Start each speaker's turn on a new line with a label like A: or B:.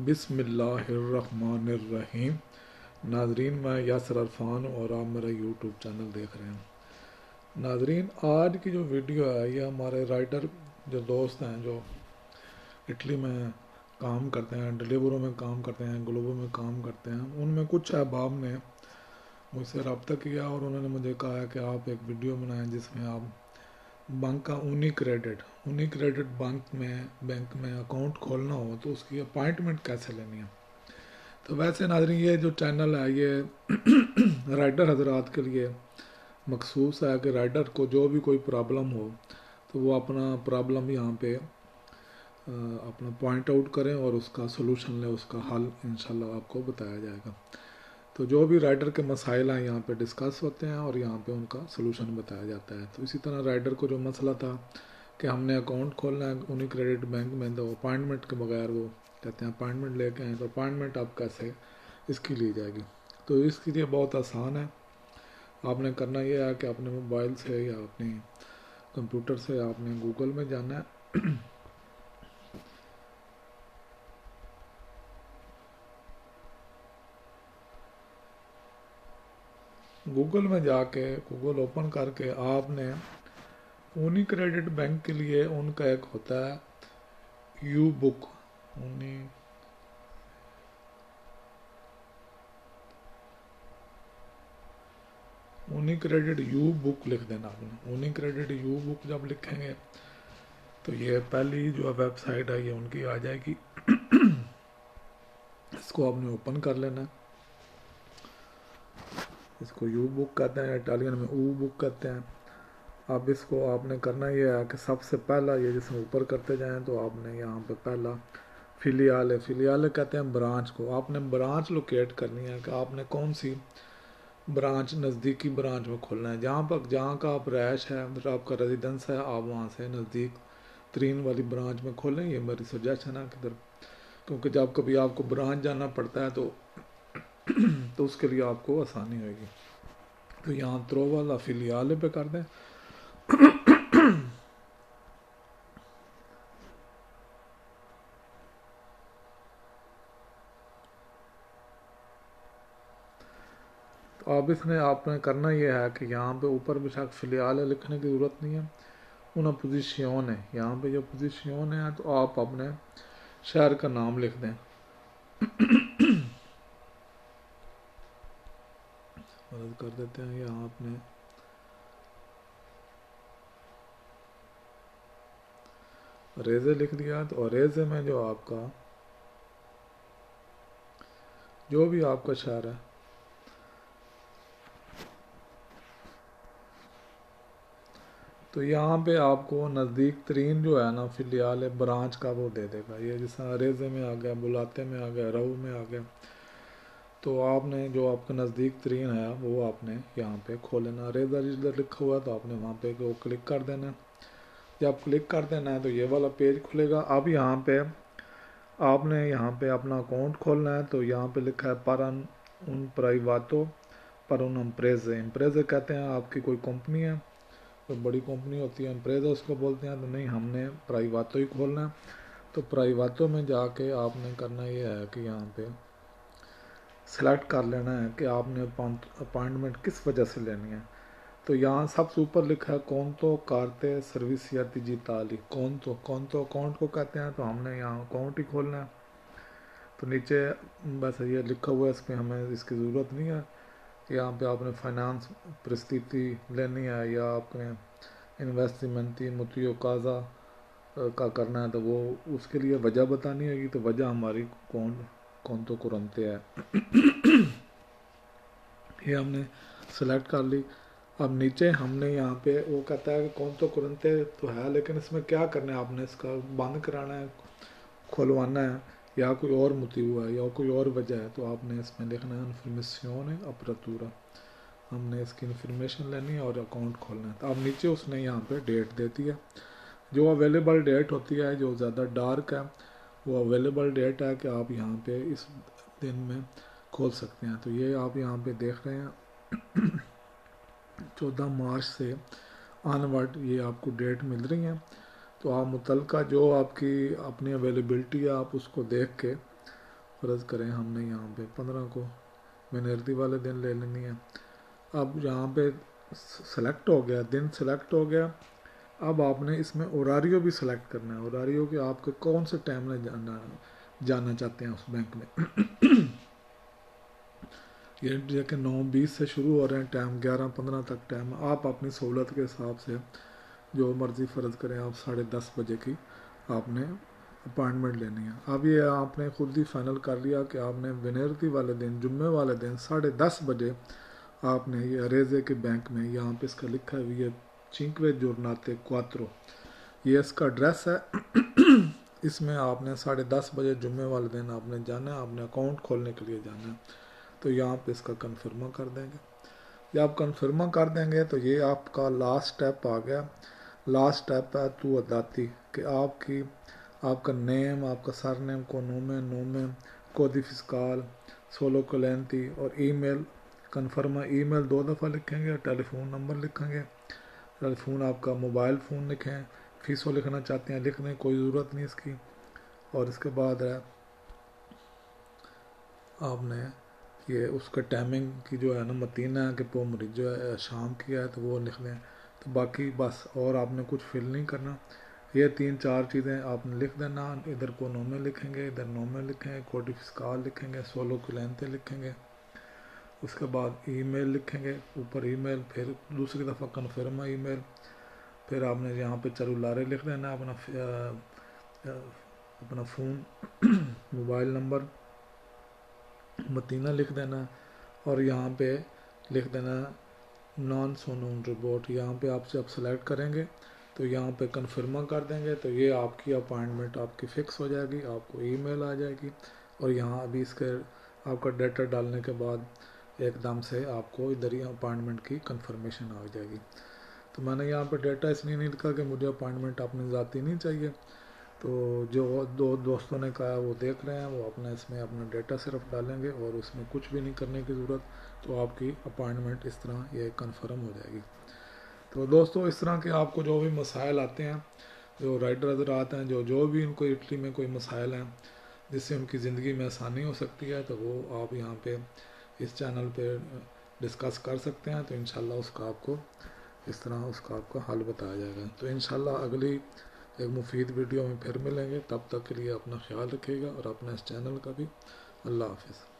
A: बिसमीम नाजरीन, मैं यासर अरफान और आप मेरा यूट्यूब चैनल देख रहे हैं। नाजरीन, आज की जो वीडियो है, ये हमारे राइटर जो दोस्त हैं, जो इटली में काम करते हैं, डिलीवरों में काम करते हैं ग्लोबो में काम करते हैं, उनमें कुछ अहबाब ने मुझसे रबता किया और उन्होंने मुझे कहा कि आप एक वीडियो बनाएँ जिसमें आप बैंक का ऊनी क्रेडिट ऊनी क्रेडिट बैंक में बैंक में अकाउंट खोलना हो तो उसकी अपॉइंटमेंट कैसे लेनी है? तो वैसे नाजरी ये जो चैनल है, ये राइडर हजरात के लिए मखसूस है कि राइडर को जो भी कोई प्रॉब्लम हो तो वो अपना प्रॉब्लम यहाँ पे अपना पॉइंट आउट करें और उसका सोलूशन लें, उसका हल इंशाल्लाह आपको बताया जाएगा। तो जो भी राइडर के मसाइल हैं, यहाँ पे डिस्कस होते हैं और यहाँ पे उनका सोल्यूशन बताया जाता है। तो इसी तरह राइडर को जो मसला था कि हमने अकाउंट खोलना है, उन्हीं क्रेडिट बैंक में तो अपॉइंटमेंट के बगैर वो कहते हैं अपॉइंटमेंट लेके आए तो अपॉइंटमेंट आप कैसे इसकी ली जाएगी? तो इसके लिए बहुत आसान है। आपने करना ये है कि अपने मोबाइल से या अपने कंप्यूटर से आपने गूगल में जाना है। गूगल में जाके गूगल ओपन करके आपने ऊनी क्रेडिट बैंक के लिए उनका एक होता है यू बुक ऊनी ऊनी क्रेडिट यू बुक लिख देना आपने। ऊनी क्रेडिट यू बुक जब लिखेंगे तो ये पहली जो वेबसाइट है ये उनकी आ जाएगी। इसको आपने ओपन कर लेना। है इसको यू बुक कहते हैं इटालियन में ऊ बुक कहते हैं। अब इसको आपने करना ये है कि सबसे पहला ये जिसमें ऊपर करते जाएँ तो आपने यहाँ पे पहला फिलियाल है फिलियाल कहते हैं ब्रांच को। आपने ब्रांच लोकेट करनी है कि आपने कौन सी ब्रांच नज़दीकी ब्रांच में खोलना है। जहाँ पर, जहाँ का आप रैश है आपका रेजिडेंस है, आप वहाँ से नज़दीक तरीन वाली ब्रांच में खोलें। ये मेरी सजेशन है किधर क्योंकि जब कभी आपको ब्रांच जाना पड़ता है तो तो उसके लिए आपको आसानी होगी। तो यहाँ थ्रो वाला फिलियाले पे कर दें। तो अब इसमें आपने करना यह है कि यहाँ पे ऊपर बेशक फिलियाल लिखने की ज़रूरत नहीं है। उन पोजीशन है। यहाँ पे जो पोजीशन है तो आप अपने शहर का नाम लिख दें। मदद कर देते हैं यहाँ आपने रेजे लिख दिया तो रेजे में जो आपका जो भी आपका शहर है तो यहाँ पे आपको नज़दीक तरीन जो है ना फिलियाल ब्रांच का वो दे देगा। ये जिस रेजे में आ गया, बुलाते में आ गया रहू में आ गया तो आपने जो आपका नज़दीक तरीन है, वो आपने यहाँ पे खोल लेना। रेजर जिधर लिखा हुआ है तो आपने वहाँ पे वो क्लिक कर देना। है जब क्लिक कर देना है तो ये वाला पेज खुलेगा। अब यहाँ पे आपने यहाँ पे अपना अकाउंट खोलना है तो यहाँ पे लिखा है, पर उन प्राइवातो, पर उन अम्प्रेजे। इम्प्रेजे कहते हैं, आपकी कोई कंपनी है, कोई बड़ी कंपनी होती है इम्प्रेज उसको बोलते हैं तो नहीं, हमने प्राइवातो ही खोलना है। तो प्राइवातो में जाके आपने करना ये है कि यहाँ पे सेलेक्ट कर लेना है कि आपने अपॉइंटमेंट किस वजह से लेनी है। तो यहाँ सबसे ऊपर लिखा है, कौन तो कारते सर्विस या डिजिटाली कौन तो कौन तो अकाउंट को कहते हैं तो हमने यहाँ अकाउंट ही खोलना है। तो नीचे बस ये लिखा हुआ है, इसमें हमें इसकी ज़रूरत नहीं है। यहाँ पे आपने फाइनेंस परिस्थिति लेनी है या आपने इन्वेस्टमेंट मुतियो काजा का करना है तो वो उसके लिए वजह बतानी होगी तो वजह हमारी कौन कौन तो कुरंते है। ये हमने सेलेक्ट कर ली। अब नीचे हमने यहाँ पे वो कहता है कि कौन तो कुरंते तो है, लेकिन इसमें क्या करना है आपने? इसका बंद कराना है, खुलवाना है, या कोई और मुती हुआ है, या कोई और वजह है तो आपने इसमें लिखना है इन्फॉर्मेशन अपरातूरा हमने इसकी इन्फॉर्मेशन लेनी है और अकाउंट खोलना है। तो अब नीचे उसने यहाँ पे डेट देती है। जो अवेलेबल डेट होती है, जो ज़्यादा डार्क है वो अवेलेबल डेट है कि आप यहाँ पे इस दिन में खोल सकते हैं। तो ये आप यहाँ पे देख रहे हैं। चौदह मार्च से आनवर्ड ये आपको डेट मिल रही हैं। तो आप मुतल जो आपकी अपनी अवेलेबिलिटी है, आप उसको देख के फ़र्ज़ करें हमने यहाँ पे पंद्रह को मिनरती वाले दिन ले लेनी है। अब यहाँ पे सेलेक्ट हो गया, दिन सेलेक्ट हो गया। अब आपने इसमें ओरारियो भी सिलेक्ट करना है। ओरारियो के आपके कौन से टाइम में जाना जाना चाहते हैं उस बैंक में? ये जैसे नौ बीस से शुरू हो रहे हैं टाइम ग्यारह पंद्रह तक टाइम आप अपनी सहूलत के हिसाब से जो मर्ज़ी फ़र्ज़ करें, आप साढ़े दस बजे की आपने अपॉइंटमेंट लेनी है। अब ये आपने खुद ही फाइनल कर लिया कि आपने विनरती वाले दिन, जुम्मे वाले दिन साढ़े दस बजे आपने ये अरेजे के बैंक में यहाँ पे इसका लिखा है ये चिंकवे जुर्नाते क्वात्रो ये इसका एड्रेस है। इसमें आपने साढ़े दस बजे जुम्मे वाले दिन आपने जाना है, आपने अकाउंट खोलने के लिए जाना है। तो यहाँ पे इसका कन्फर्मा कर देंगे। जब आप कन्फर्मा कर देंगे तो ये आपका लास्ट स्टेप आ गया। लास्ट स्टेप है तू अदाती, कि आपकी, आपका नेम आपका सर नेम को नोमे नोमे कोदी फिस्काल सोलो कोलेंती और ईमेल कन्फर्मा ईमेल दो दफ़ा लिखेंगे और टेलीफोन नंबर लिखेंगे। टेलीफोन आपका मोबाइल फ़ोन लिखें, फीसो लिखना चाहते हैं, लिख दें, कोई ज़रूरत नहीं इसकी। और इसके बाद है, आपने ये उसका टाइमिंग की जो है ना, मतीना है कि वो मरीज़ जो है, शाम की है तो वो लिख लें तो बाकी बस और आपने कुछ फिल नहीं करना। ये तीन चार चीज़ें आपने लिख देना, इधर को नोमे लिखेंगे, इधर नोमे लिखेंगे कोडी फिस्काल लिखेंगे, सोलो कुलैनते लिखेंगे। उसके बाद ईमेल लिखेंगे, ऊपर ईमेल, फिर दूसरी दफ़ा कन्फर्म ईमेल। फिर आपने यहाँ पे चरुलारे लिख देना, अपना अपना फ़ोन मोबाइल नंबर मतीना लिख देना, और यहाँ पे लिख देना नॉन सोनोन रिपोर्ट यहाँ पे आप जब सेलेक्ट करेंगे तो यहाँ पे कन्फर्मा कर देंगे तो ये आपकी अपॉइंटमेंट आपकी फ़िक्स हो जाएगी, आपको ईमेल आ जाएगी। और यहाँ अभी इसके, आपका डेटा डालने के बाद एकदम से आपको इधर ही अपॉइंटमेंट की कंफर्मेशन आ जाएगी। तो मैंने यहाँ पर डेटा इसलिए नहीं लिखा कि मुझे अपॉइंटमेंट अपनी ज़ाती नहीं चाहिए। तो जो दो दोस्तों ने कहा वो देख रहे हैं, वो अपना इसमें अपना डेटा सिर्फ़ डालेंगे और उसमें कुछ भी नहीं करने की ज़रूरत तो आपकी अपॉइंटमेंट इस तरह ये कन्फर्म हो जाएगी। तो दोस्तों, इस तरह के आपको जो भी मसाइल आते हैं, जो राइडर आते हैं, जो जो भी इनको इटली में कोई मसाइल हैं, जिससे उनकी ज़िंदगी में आसानी हो सकती है तो वो आप यहाँ पे इस चैनल पे डिस्कस कर सकते हैं तो इन उसका आपको, इस तरह उसका आपको हल बताया जाएगा। तो इन अगली एक मुफीद वीडियो में फिर मिलेंगे। तब तक के लिए अपना ख्याल रखिएगा और अपना इस चैनल का भी। अल्लाह हाफिज़।